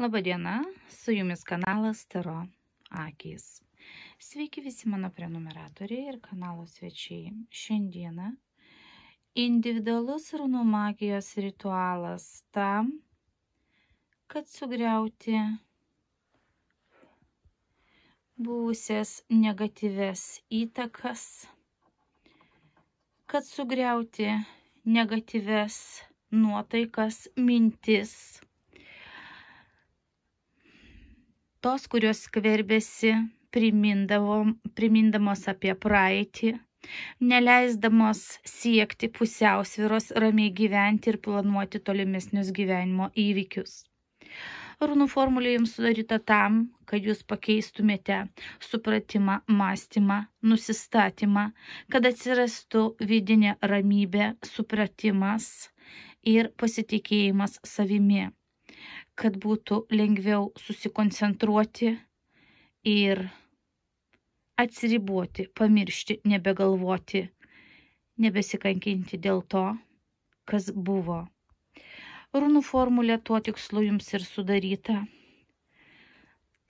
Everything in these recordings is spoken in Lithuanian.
Labadiena, su jumis kanalas Taro Akys. Sveiki visi mano prenumeratoriai ir kanalo svečiai. Šiandieną individualus runų magijos ritualas tam, kad sugriauti buvusias negatyves įtakas, kad sugriauti negatyves nuotaikas, mintis tos, kurios skverbėsi primindamos apie praeitį, neleisdamos siekti pusiausviros ramiai gyventi ir planuoti tolimesnius gyvenimo įvykius. Runų formulė jums sudaryta tam, kad jūs pakeistumėte supratimą, mąstymą, nusistatymą, kad atsirastų vidinė ramybė, supratimas ir pasitikėjimas savimi kad būtų lengviau susikoncentruoti ir atsiriboti, pamiršti, nebegalvoti, nebesikankinti dėl to, kas buvo. Runų formulė tuo tikslu jums ir sudaryta.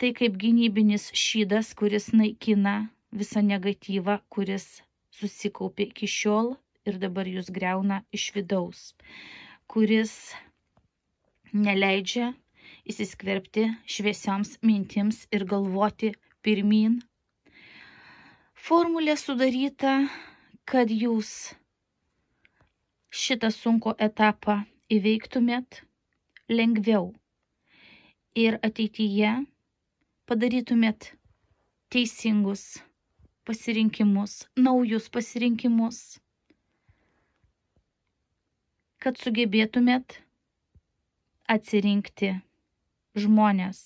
Tai kaip gynybinis šydas, kuris naikina visą negatyvą, kuris susikaupė iki šiol ir dabar jūs greuna iš vidaus, kuris neleidžia įsiskverbti šviesioms mintims ir galvoti pirmin. Formulė sudaryta, kad jūs šitą sunku etapą įveiktumėt lengviau ir ateityje padarytumėt teisingus pasirinkimus, naujus pasirinkimus, kad sugebėtumėt atsirinkti žmonės,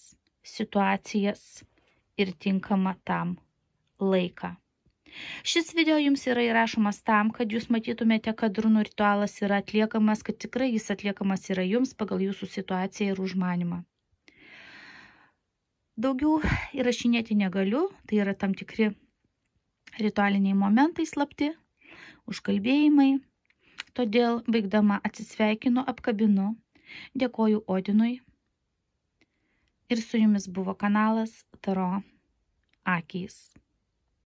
situacijas ir tinkamą tam laiką. Šis video jums yra įrašomas tam, kad jūs matytumėte, kad runų ritualas yra atliekamas, kad tikrai jis atliekamas yra jums pagal jūsų situaciją ir užmanimą. Daugiau įrašinėti negaliu, tai yra tam tikri ritualiniai momentai slapti, užkalbėjimai. Todėl, baigdama atsisveikinu, apkabinu Dėkoju Odinui. Ir su jumis buvo kanalas Taro Akys.